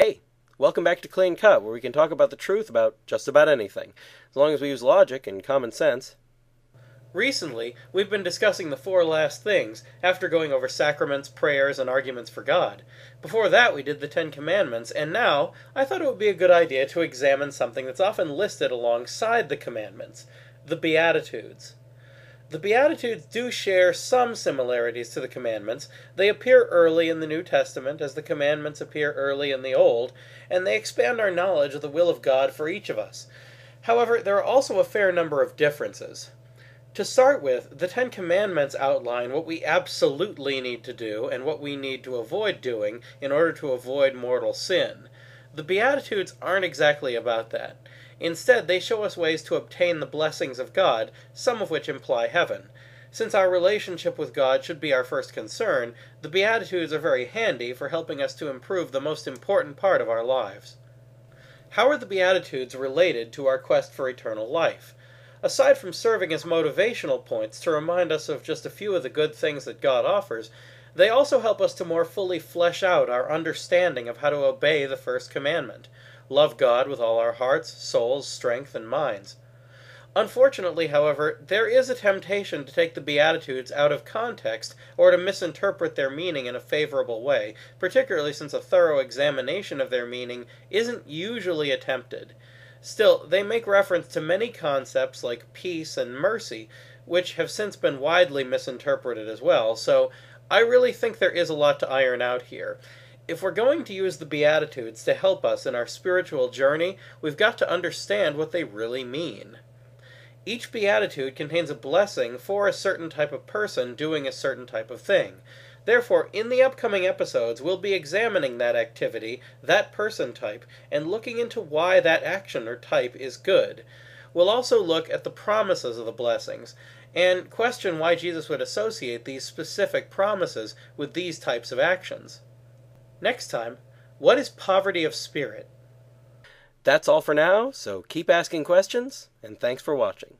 Hey, welcome back to Clean Cut, where we can talk about the truth about just about anything, as long as we use logic and common sense. Recently, we've been discussing the four last things after going over sacraments, prayers, and arguments for God. Before that, we did the Ten Commandments, and now I thought it would be a good idea to examine something that's often listed alongside the commandments the Beatitudes. The Beatitudes do share some similarities to the commandments. They appear early in the New Testament, as the commandments appear early in the Old, and they expand our knowledge of the will of God for each of us. However, there are also a fair number of differences. To start with, the Ten Commandments outline what we absolutely need to do and what we need to avoid doing in order to avoid mortal sin. The Beatitudes aren't exactly about that. Instead, they show us ways to obtain the blessings of God, some of which imply heaven. Since our relationship with God should be our first concern, the Beatitudes are very handy for helping us to improve the most important part of our lives. How are the Beatitudes related to our quest for eternal life? Aside from serving as motivational points to remind us of just a few of the good things that God offers, they also help us to more fully flesh out our understanding of how to obey the first commandment love God with all our hearts, souls, strength, and minds. Unfortunately, however, there is a temptation to take the Beatitudes out of context or to misinterpret their meaning in a favorable way, particularly since a thorough examination of their meaning isn't usually attempted. Still, they make reference to many concepts like peace and mercy, which have since been widely misinterpreted as well, so I really think there is a lot to iron out here. If we're going to use the Beatitudes to help us in our spiritual journey, we've got to understand what they really mean. Each Beatitude contains a blessing for a certain type of person doing a certain type of thing. Therefore, in the upcoming episodes, we'll be examining that activity, that person type, and looking into why that action or type is good. We'll also look at the promises of the blessings, and question why Jesus would associate these specific promises with these types of actions. Next time, what is poverty of spirit? That's all for now, so keep asking questions, and thanks for watching.